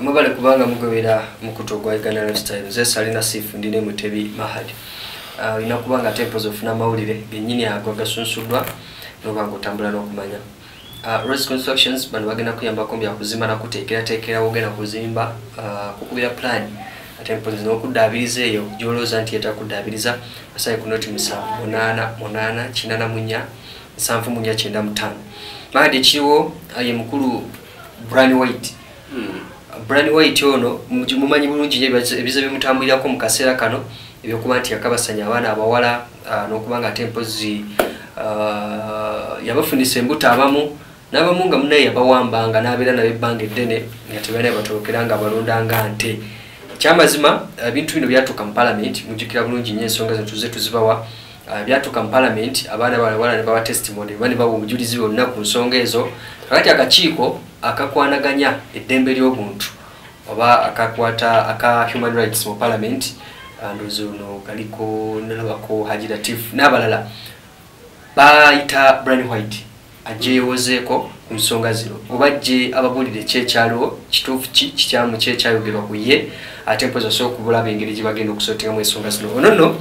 mubale kubanga mugobera mukutu ogwa uganda lifestyle nze salina sifu ndine mutebi mahadi. Ah, olina uh, kubanga temples ofuna amawulire genyini ago gasunsuddwa nobanga otambula n'okumanya. Uh, Rose constructions bano bagenda kuyambako byakuzimba nakuteekerateekerawo ogenda kuzimba uh, kukubira plan. Temples n'okuddaabiriza eyo gyolowooza nti yetakuddaabiriza asaye ku noti musanvu munaana munaana kinana munya nsanvu munya kyenda mutaano. Mahadi ekiriwo ye mukulu brian white brian white ono mu- mumanyi bulungi ebiza bimutambulirako mu kaseera kano ebyokuba nti yakabasanya abaana abawala n'okuba nga ate mpozi ah, yabafunisa embuto abamu n'abamu nga munaye yabawambanga n'abeera nabo ebbanga eddene nga tebalina batolokera nga balonda nga nte ekyamazima ebintu bino byatuuka mu palamenti mujjukira bulungi nnyo ensonga zino tuze tuzibawa. Byatuuka mu palamenti abaana balawala ne bawa testimony oba ne bawa obujulizi bwonna ku nsonga ezo. Kakati akakiiko akakwanaganya eddembe ly'obuntu oba akakwata aka human rights mu palamenti ndozi ono kaliko nalabako haji latif n'abalala bayita brian white ajje yewozeeko ku nsonga zino. Oba ajje ababuulire kyekyaliwo kituufu ki kikyamu kyekyayogerwa ku ye ate mpozi osobola okubulaba engeri gye bagenda okusootingamu ensonga zino. Ono nno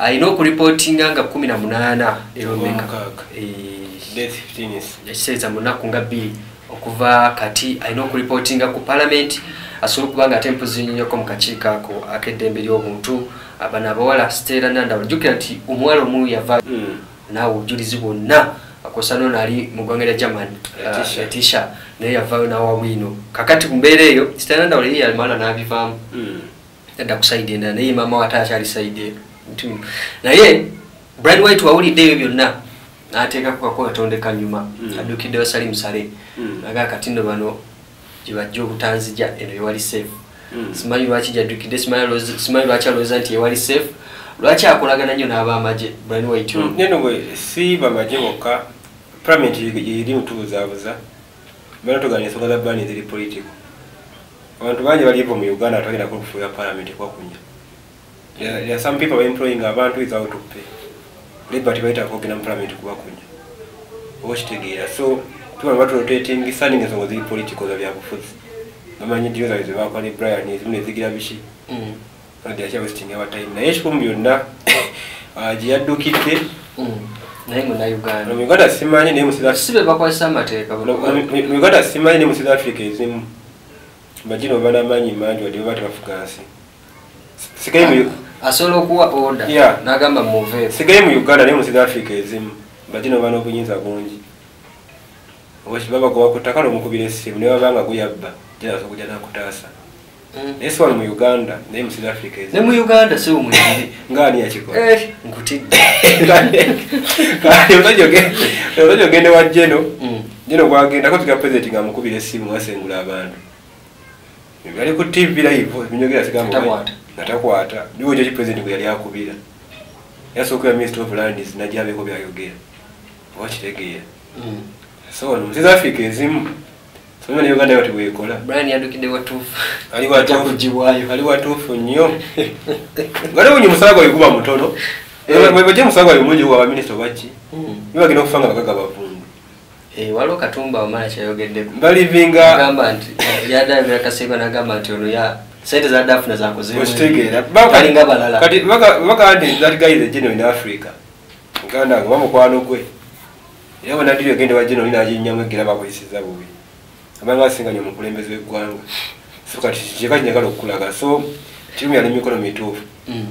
alina okuripootinga nga kumi na munaana eromeka Omukaaga. Death 15 is- yakiseeza mu nnaku nga bbiri okuva kati alina okuripootinga ku palamenti asobole okuba nga ate mpuzinyonyoko mu kakiiko ako ak'eddembe ly'obuntu abano abawala steera nandawula jjukira nti omuwala omu yava Mm. naawe obujulizi bwonna akosa nono ali mu ggwanga lya german Letitia. letisha naye yavaayo nawa bwino kakati ku mbeera eyo steera nandawula ye yamala n'abivaamu Mm. adda ku saidi endala naye maama wate akyali saidi eno naye brian white wawulidde ebyo byonna n'ateekako kakwatondeka nyuma. Mm. addukiddeyo sali musale Mm. naga kati nno bano gyebajja obutanzija eno ewali safe. Mm. simanyi lwaki gyaddukidde simanyi lwaki alowooza nti ewali safe? Lwaki akolagana nnyo n'abamagye brian white ono neno bwe si bamagye bokka. Palamenti eri mutubuzaabuza bana tuganya ensonga za bani ziri political abantu bangi balivo mu uganda tagenda kufuula palamenti kwakunya. There are some people employing abantu without to pay liberty bayitako ogenda mu palamenti kubakunya oba okitegeera so tubana baturotating standing ensonga ziri political za byabufuzi bamanyi dio zawe zebakola ne brian ezimu nezigira biki Mm, adyakya wasting our time. Naye ekikumu byonna ah, gye yaddukidde mm. naye munauganda mu uganda. Simanyi naye mu South Africa- si be bakwasa amateeka No, mu- mu uganda simanyi ne mu south africa ezimu bagino banamanyi mangi wadde baba tebafuga nsi sigaye mu asobola okuwa Yeah. n'agamba muveeko sigaye mu uganda naye mu south africa ezimu bagino bana obuyinza bungi. Babagoba ku ttaka lomukubira essimu ne babanga guyabba gyanasobola kujja nakutaasa. Mm. naye si wano mu uganda naye mu south africa ne mu uganda si bumwiriri ngaani yakikola? Eh, nkutidde. Omusajja ogende wa jeno. Mm. jeno gwagendako tuga president nga amukubira essimu wasengula abantu. Bali ku tv live binyogera sigamba. Nga takwata. Niwo ekyo ki president gwe yali akubira. Yasookera minister of lands najabeko byayogera. Oba kitegeera Mm. so south africa ezimu. Somenya ne uganda yo tebwekola. Brian yadukidde watuufu ali watuufu ali watuufu nnyo. Ngate bunyi musaala gwawe guba mutono. Eh. bwebajja musaala gwawe mungi gwa baminisita obaki Mm. nibagenda okufa nga bagaga bavundu. Eh, waliwo katumba wamala kyayogeddeko. Balivinga agamba nti yadayogera kaseeba nagamba nti ono sente zadde afuna zakoze okitegeera talinga balala. kati baga nti that guy is a general in africa. Uganda nga bamukwano gwe. Era bwenadiri ogende wa general naginyamu egera bakoyeseza bubi. Abanga asinganye omukulembeze w'eggwanga. So kati kyeka kinyagala okukulaga so kirumu yali mikono mituufu. Mm.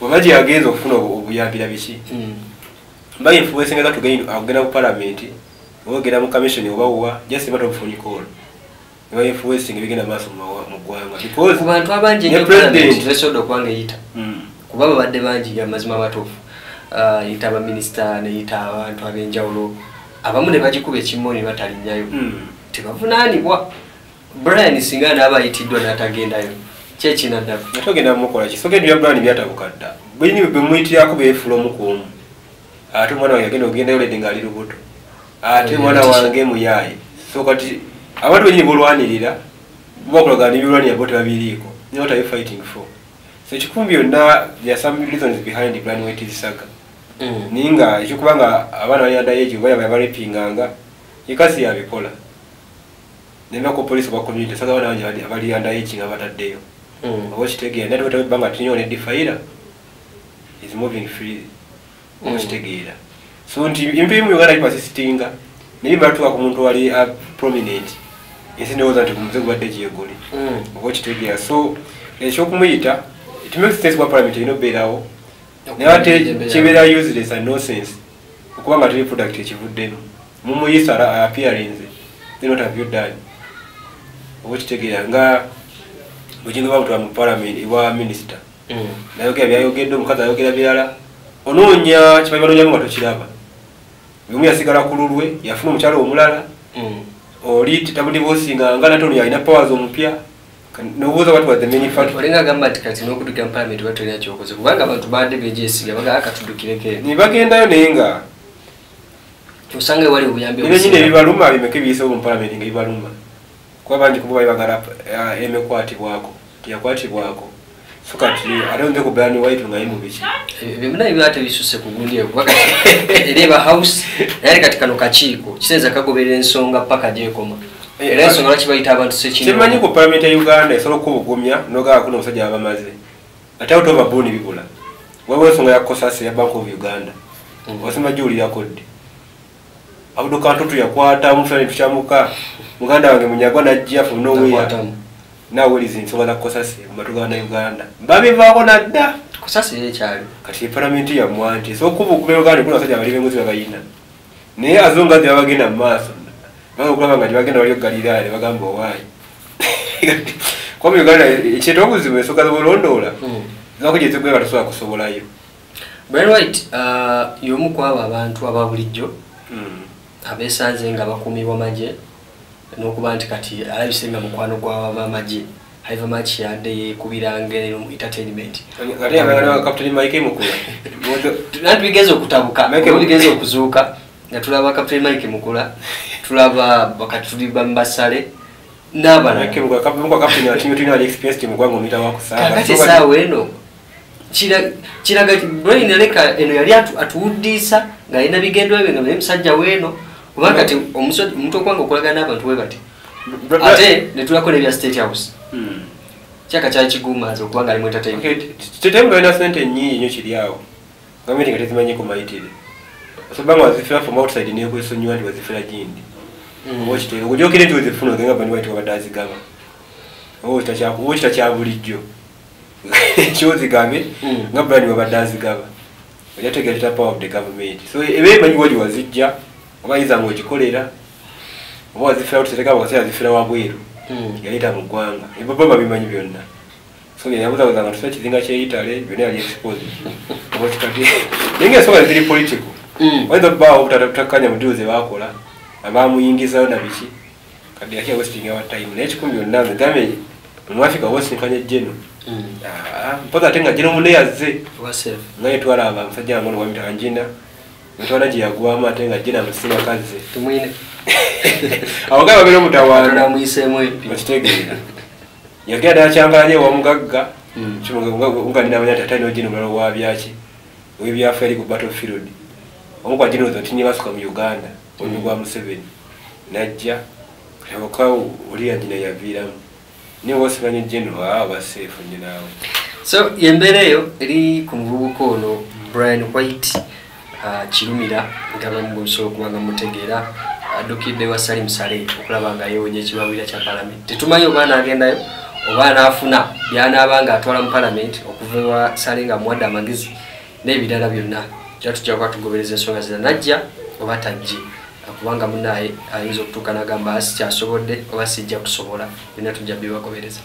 oba gyeyagenza okufuna obu- obuyambira biki? Mm. ba influencing nga tugenda agenda ku parliament oba ogenda mu commission oba wa just matter of ba influencing ebigenda maaso mu ggwanga. Ku bantu abangi ne ennyo president Parliament tesobola okuba nga eyita kuba babadde bangi amazima matuufu Ah, eyita abaminisita neyita abantu ab'enjawulo. Abamu ne bagikuba ekimmo ne batalinnyayo Mm. tebavunaanibwa. Brian singa naaba ayitiddwa n'atagendayo. Kyekinaddaku nga togenda mukola ki? Soga ebya brand byatabuka dda. Bwini bemuyitirako beefula omukuomu ate omwana wange agenda ogendayo ledde ngaali lubuto. Ate mwana wange muyaaye so kati abantu benyini bolwanirira bakolagana nebirwanira bo tebabiriiko ne what are you fighting for so ekikumi byonna there are some reasons behind brand white saga Mm. naye nga ekyokuba nga abaana bali underage oba yabarepinganga ekasi yabikola nemako polisi oba community saga bana bangi bali- bali underage nga bataddeyo Mm. oba okitegeera naye ebbanga tinyo nedifayira is moving free oba Mm. okitegeera so nti empiri mu uganda gipasisitinga naye batuka ku muntu wali uh, prominent ensi ndowooza nti kumuze gubadde gyeguli Mm. oba okitegeera so ekyokumuyita it makes sense kuba parliament erina obeerawo naye ate kibeera useless and nonsense. Okuba nga teri product ekivuddemu mumuyisa appearance. Then what have you done? Oba okitegeera nga bugingo bamutwa mu parliament ewa minister. Mm. nayogera byayogedde omukazi ayogera birala. Onoonya kibabanonyamu nga tokiraba. Bimu yasigala ku lulwe yafuna omukyalo omulala Mm. oli tabudibosinga nga natono yalina powers omupya nobuuza what was the main factor olinga agamba nti kati n'okudukira mu palamenti batolina kyokoze kubanga abantu badde bejeesiga bagaa katudukireko eno nibagendayo naye nga osanga wali obuyambi ebyo nyini ebibaluma bimeka ebiyisewo mu palamenti nga bibaluma kuba bangi kuba bali bagala ah, emekwatibwako tiyakwatibwako so kati ate nze ku brani waitu nga yimubiki byonna ebiba tebisuse ku gundi eyo kuba kati ereba house naye kati kano kakiiko kisenza kagoberera ensonga paka gyekoma era ensonga lwaki bayita abantu kyemanyi ku palamenti ya uganda esobola okubugumya nogaa kuna omusajja abamaze ate awo tova buni bibula. Waliwo ensonga ya kosasi ya bank of uganda. Mm. osima giwulirako ddi abuduka ntutu yakwata mufulani tukyamuka muganda wange munyagwa najja from nowhere nawuliza ensonga za kosasi mu matu gabana uganda. Babivaako nadda. Kusasi ekyali kati epalamenti yamwa nti sokubugumya uganda kuna abasajja abali benguzi babayina naye azonga zi babagenda mu maaso. Banga okulaba nga tibagenda bali ogaliraale bagamba owaayi. Kuba mu uganda ekyeta obuzibu ensonga zobulondoola zako gyezigwera tosobola kusobolayo? Brian white uh, y'omu ku abo abantu aba bulijjo Mm. abeesanze nga bakuumibwa magye n'okuba nti kati alabise nga mukwano gw'abamagye haiva mach yadde yekubiranga eno mu entertainment ate yabagana kapitani mike mukula. Nati bigeze okutabuka Mike- Oba bigeze okuzuuka nga tulaba kapitani mike mukula tulaba bakati tuli bambasale n'abalala. Mike mukula kapitani atimu tulina ali experience timugwanga omuyita wakusaaba kakati esaawa eno kira- kiraga brain leka eno yali atu- atuwuddisa ng'alina bigendo bye nga naye musajja weeno kubanga kati omuso- omuntu okwanga okulagana n'abantu we bati ate netulako nebya state house. Kyaka kyali kigumaza okuba nga ali mu entertainment tetemu galina sente nyingi nyo kiri awo. Gavumenti nga tezimanyi kumayitire osobanga wazifira from outside nekwesonyiwa nti wazifira gindi. Mm. oba okiteeka ogujokire nti wezifuna ogenga bani waiti wabadde azigaba oba kita kya bulijjo. Kyozigambe Mm. nga brani wabadde azigaba ojategeera kita power of the government. So eba emanyi wali wazijja oba yiza nga ogikolera oba wazifira tutereka wakasi azifira wabweru yayita mu ggwanga. Ebaba babimanyi byonna. So yabuzabuza nga tusa ekizinga kyeyitale byonna yali expose oba kikati naye nga ensonga ziri political Mm. wayinza obbaawo obutakkanya mu deals zebakola abamuyingizayo na biki? Kadde yaki wasting our time naye kikumi byonna nze gambe mu africa wasinkanya ejjeno Mm. mpoza ate nga jeno munne yazze nga yetwalaba musajja wange ono netwala gye yagwamu ate nga jena musima kazze tumwine. Awo gaa babeera omutawaana. Tunamuyiseemu empi okitegeera. Yagenda nakyangalanye wamugagga Mm. nga ninamanya tata nogino mulala wa byaki? Webyafa yali ku battlefield. Omukwa ginoza nti basuka mu uganda omu gwa museveni. Najja oka oliya nyina yaviiramu. Niwe wasimanye geno baseefu nyinaawe so yembeera eyo eri ku muvubuka ono brian white kirumira nga bamusobola okuba nga mutegeera addukidde wa salim sale okulaba nga yewonya ekibabwira kya palamenti tetumanyi oba naagendayo oba anaafuna byanaaba nga atwala mu palamenti okuva ewa sale nga amuwadde amagezi n'ebirala byonna era tujja kuba tugobereza ensonga zira najja oba tajje kubanga munaaye ayinza okutuuka nagamba sikyasobodde oba sijja kusobola byonna tujja bibagobereza